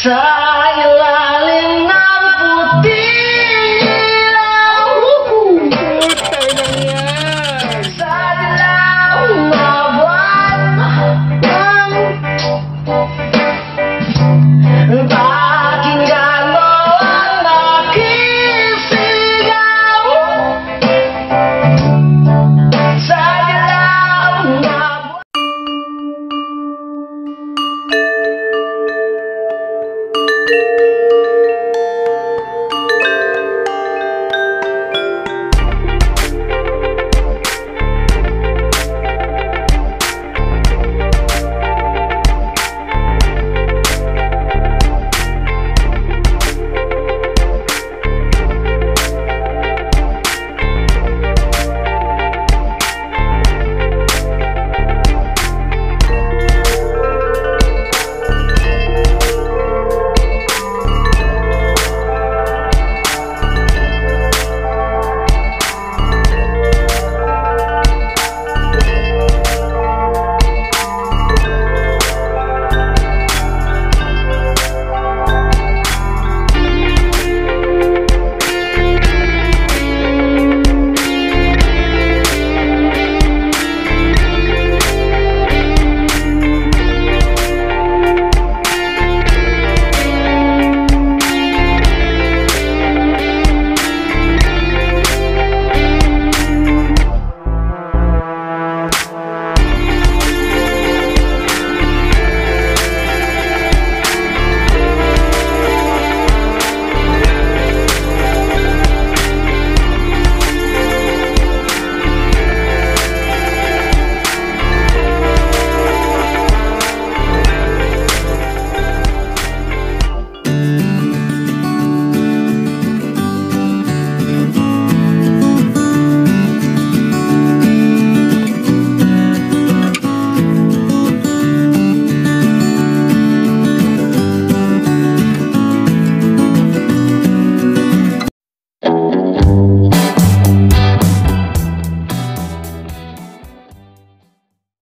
Try.